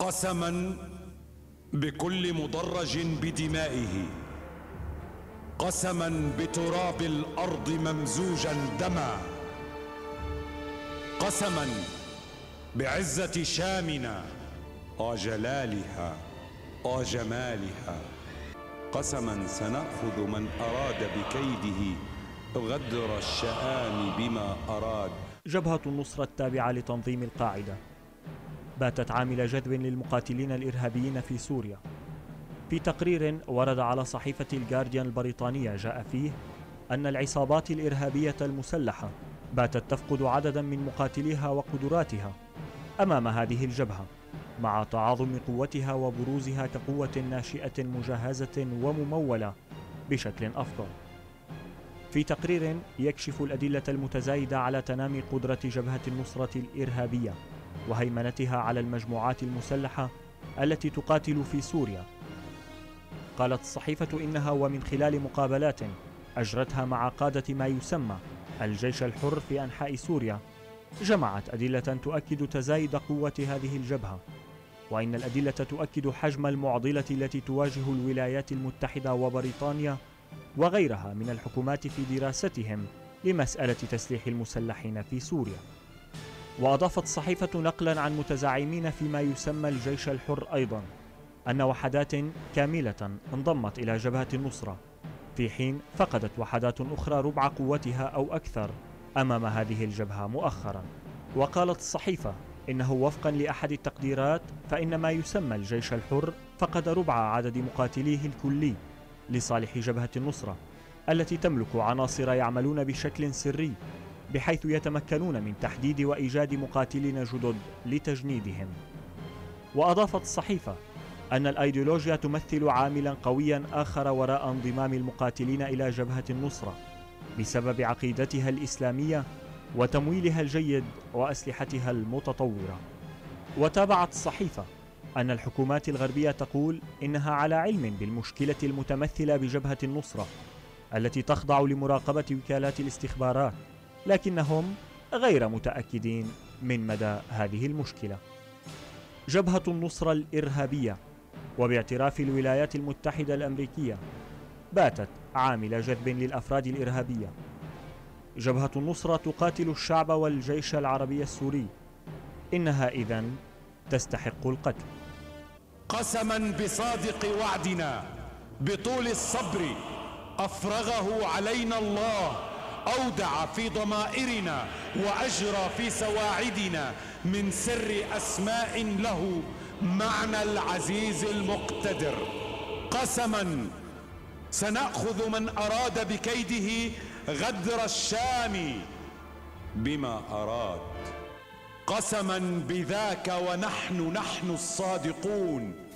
قسما بكل مدرج بدمائه قسما بتراب الأرض ممزوجا دما قسما بعزة شامنا وجلالها وجمالها قسما سنأخذ من أراد بكيده غدر الشآم بما أراد. جبهة النصره التابعة لتنظيم القاعدة. باتت عامل جذب للمقاتلين الإرهابيين في سوريا في تقرير ورد على صحيفة الجارديان البريطانية جاء فيه أن العصابات الإرهابية المسلحة باتت تفقد عددا من مقاتليها وقدراتها أمام هذه الجبهة مع تعاظم قوتها وبروزها كقوة ناشئة مجهزة وممولة بشكل أفضل. في تقرير يكشف الأدلة المتزايدة على تنامي قدرة جبهة النصرة الإرهابية وهيمنتها على المجموعات المسلحة التي تقاتل في سوريا. قالت الصحيفة إنها ومن خلال مقابلات أجرتها مع قادة ما يسمى الجيش الحر في أنحاء سوريا جمعت أدلة تؤكد تزايد قوة هذه الجبهة. وإن الأدلة تؤكد حجم المعضلة التي تواجه الولايات المتحدة وبريطانيا وغيرها من الحكومات في دراستهم لمسألة تسليح المسلحين في سوريا. وأضافت الصحيفة نقلا عن متزعمين فيما يسمى الجيش الحر أيضا أن وحدات كاملة انضمت إلى جبهة النصرة. في حين فقدت وحدات أخرى ربع قوتها أو أكثر أمام هذه الجبهة مؤخرا. وقالت الصحيفة إنه وفقا لأحد التقديرات فإن ما يسمى الجيش الحر فقد ربع عدد مقاتليه الكلي لصالح جبهة النصرة التي تملك عناصر يعملون بشكل سري بحيث يتمكنون من تحديد وإيجاد مقاتلين جدد لتجنيدهم. وأضافت الصحيفة أن الأيديولوجيا تمثل عاملا قويا آخر وراء انضمام المقاتلين إلى جبهة النصرة بسبب عقيدتها الإسلامية وتمويلها الجيد وأسلحتها المتطورة. وتابعت الصحيفة أن الحكومات الغربية تقول إنها على علم بالمشكلة المتمثلة بجبهة النصرة التي تخضع لمراقبة وكالات الاستخبارات لكنهم غير متأكدين من مدى هذه المشكلة. جبهة النصرة الإرهابية وباعتراف الولايات المتحدة الأمريكية باتت عامل جذب للأفراد الإرهابية. جبهة النصرة تقاتل الشعب والجيش العربي السوري. إنها إذا تستحق القتل. قسما بصادق وعدنا بطول الصبر أفرغه علينا الله أودع في ضمائرنا وأجرى في سواعدنا من سر أسماء له معنى العزيز المقتدر. قسما سنأخذ من أراد بكيده غدر الشام بما أراد. قسما بذاك ونحن نحن الصادقون.